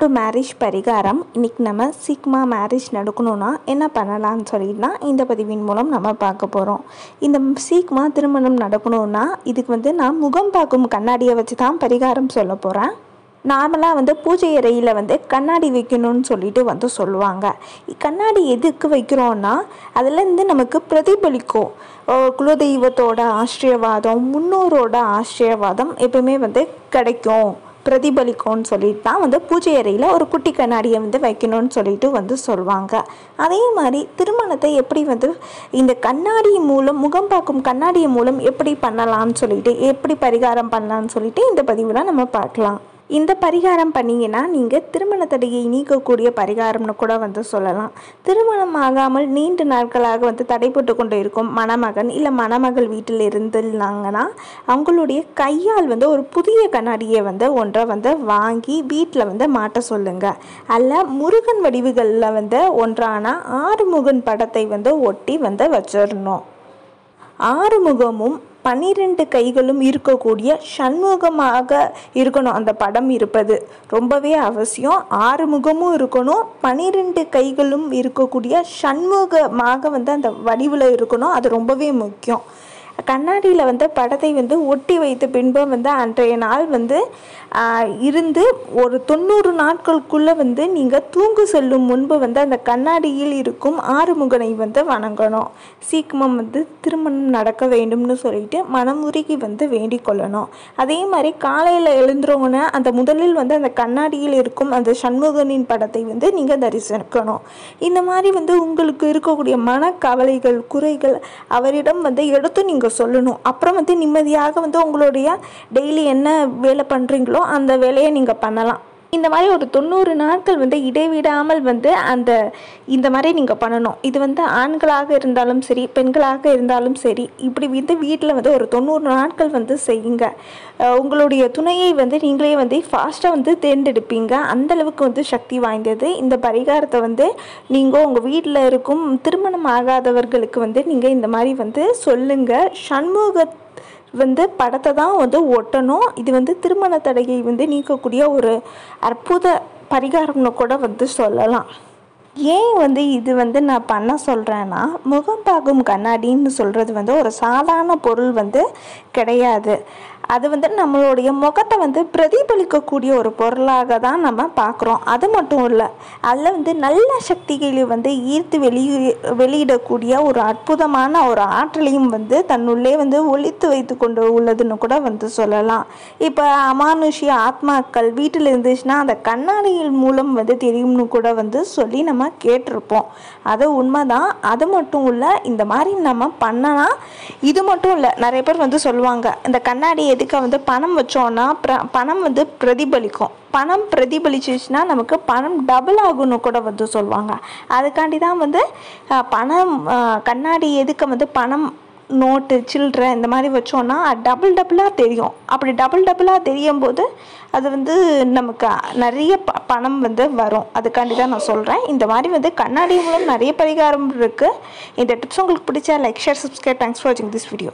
To marriage பரிகாரம். இன்றைக்கி நம்ம சீக்கிரமாக மேரேஜ் நடக்கணும்னா என்ன பண்ணலாம்னு சொல்லிட்டுனா இந்த பதிவின் மூலம் நம்ம பார்க்க போகிறோம் இந்த சீக்கிரமாக திருமணம் நடக்கணும்னா இதுக்கு வந்து நான் முகம் பார்க்கும் கண்ணாடியை வச்சு தான் பரிகாரம் சொல்ல போகிறேன் நார்மலாக வந்து பூஜை அறையில் வந்து கண்ணாடி வைக்கணும்னு சொல்லிட்டு வந்து சொல்லுவாங்க. கண்ணாடி எதுக்கு வைக்கிறோன்னா அதுலேருந்து நமக்கு பிரதிபலிக்கும். குலதெய்வத்தோட ஆசிரியவாதம் முன்னோரோட ஆசிரியவாதம் எப்பவுமே வந்து கிடைக்கும். பிரதிபலிக்கும்னு சொல்லிட்டு தான் வந்து பூஜை அறையில் ஒரு குட்டி கண்ணாடியை வந்து வைக்கணும்னு சொல்லிட்டு வந்து சொல்லுவாங்க அதே மாதிரி திருமணத்தை எப்படி வந்து இந்த கண்ணாடி மூலம் முகம் பார்க்கும் கண்ணாடி மூலம் எப்படி பண்ணலாம்னு சொல்லிட்டு எப்படி பரிகாரம் பண்ணலாம்னு சொல்லிட்டு இந்த பதிவில் நம்ம பார்க்கலாம். இந்த பரிகாரம் பண்ணிங்கன்னா நீங்கள் திருமண தடையை நீக்கக்கூடிய பரிகாரம்னு கூட வந்து சொல்லலாம். திருமணம் ஆகாமல் நீண்ட நாட்களாக வந்து தடைப்பட்டு கொண்டு இருக்கும் மணமகன் இல்லை மணமகள் வீட்டில் இருந்திருந்தாங்கன்னா அவங்களுடைய கையால் வந்து ஒரு புதிய கண்ணாடியை வந்து ஒன்றை வந்து வாங்கி வீட்டில் வந்து மாட்ட சொல்லுங்கள் அல்ல முருகன் வடிவுகளில் வந்து ஒன்றான ஆறுமுகன் படத்தை வந்து ஒட்டி வந்து வச்சிடணும். ஆறுமுகமும் பன்னிரெண்டு கைகளும் இருக்கக்கூடிய சண்முகமாக இருக்கணும். அந்த படம் இருப்பது ரொம்பவே அவசியம். ஆறுமுகமும் இருக்கணும். பன்னிரெண்டு கைகளும் இருக்கக்கூடிய சண்முகமாக வந்து அந்த வடிவில் இருக்கணும். அது ரொம்பவே முக்கியம். கண்ணாடியில் வந்து படத்தை வந்து ஒட்டி வைத்த பின்பு வந்து அன்றைய நாள் வந்து இருந்து ஒரு தொண்ணூறு நாட்களுக்குள்ளே வந்து நீங்கள் தூங்கு செல்லும் முன்பு வந்து அந்த கண்ணாடியில் இருக்கும் ஆறுமுகனை வந்து வணங்கணும். சீக்கிரம் வந்து திருமணம் நடக்க வேண்டும்னு சொல்லிட்டு மனமுருகி வந்து வேண்டிக் கொள்ளணும். அதே மாதிரி காலையில் எழுந்துருவோன்னே அந்த முதலில் வந்து அந்த கண்ணாடியில் இருக்கும் அந்த சண்முகனின் படத்தை வந்து நீங்கள் தரிசிக்கணும். இந்த மாதிரி வந்து உங்களுக்கு இருக்கக்கூடிய மனக்கவலைகள் குறைகள் அவரிடம் வந்து எடுத்து நீங்கள் சொல்லணும். அப்புறம் வந்து நிம்மதியாக வந்து உங்களுடைய டெய்லி என்ன வேலை பண்ணுறீங்களோ அந்த வேலையை நீங்கள் பண்ணலாம். இந்த மாதிரி ஒரு தொண்ணூறு நாட்கள் வந்து இடைவிடாமல் வந்து அந்த இந்த மாதிரி நீங்கள் பண்ணணும். இது வந்து ஆண்களாக இருந்தாலும் சரி பெண்களாக இருந்தாலும் சரி இப்படி வந்து வீட்டில் வந்து ஒரு தொண்ணூறு நாட்கள் வந்து செய்யுங்க. உங்களுடைய துணையை வந்து நீங்களே வந்து ஃபாஸ்ட்டாக வந்து தேர்ந்தெடுப்பீங்க. அந்த அளவுக்கு வந்து சக்தி வாய்ந்தது. இந்த பரிகாரத்தை வந்து நீங்கள் உங்கள் வீட்டில் இருக்கும் திருமணம் ஆகாதவர்களுக்கு வந்து நீங்கள் இந்த மாதிரி வந்து சொல்லுங்கள் சண்முக வந்து படத்தை தான் வந்து ஒட்டணும். இது வந்து திருமண தடையை வந்து நீக்கக்கூடிய ஒரு அற்புத பரிகாரம்னு கூட வந்து சொல்லலாம். ஏன் வந்து இது வந்து நான் பண்ண சொல்கிறேன்னா முகம் பார்க்கும் கண்ணாடின்னு சொல்கிறது வந்து ஒரு சாதாரண பொருள் வந்து கிடையாது. அது வந்து நம்மளுடைய முகத்தை வந்து பிரதிபலிக்கக்கூடிய ஒரு பொருளாக தான் நம்ம பார்க்குறோம். அது மட்டும் இல்லை அதில் வந்து நல்ல சக்திகளை வந்து ஈர்த்து வெளி வெளியிடக்கூடிய ஒரு அற்புதமான ஒரு ஆற்றலையும் வந்து தன்னுள்ளே வந்து ஒழித்து வைத்து கொண்டு உள்ளதுன்னு கூட வந்து சொல்லலாம். இப்போ அமானுஷ்ய ஆத்மாக்கள் வீட்டில் இருந்துச்சுன்னா அந்த கண்ணாடியின் மூலம் வந்து தெரியும்னு கூட வந்து சொல்லி நம்ம கேட்டிருப்போம். அது உண்மைதான். அது மட்டும் இல்லை இந்த மாதிரி நம்ம பண்ணனா இது மட்டும் இல்லை நிறைய பேர் வந்து சொல்லுவாங்க இந்த கண்ணாடி எதுக்கு வந்து பணம் வச்சோன்னா ப்ர பணம் வந்து பிரதிபலிக்கும். பணம் பிரதிபலிச்சிச்சுன்னா நமக்கு பணம் டபுள் ஆகும்னு கூட வந்து சொல்லுவாங்க. அதுக்காண்டி தான் வந்து பணம் கண்ணாடி எதுக்கு வந்து பணம் நோட்டு சில்லற இந்த மாதிரி வச்சோன்னா டபுள் டபுளாக தெரியும். அப்படி டபுள் டபுளாக தெரியும் போது அது வந்து நமக்கு நிறைய ப பணம் வந்து வரும். அதுக்காண்டி தான் நான் சொல்கிறேன் இந்த மாதிரி வந்து கண்ணாடி மூலம் நிறைய பரிகாரம் இருக்குது இந்த டிப்ஸ் உங்களுக்கு பிடிச்சா like share subscribe thanks for வாட்சிங் திஸ் வீடியோ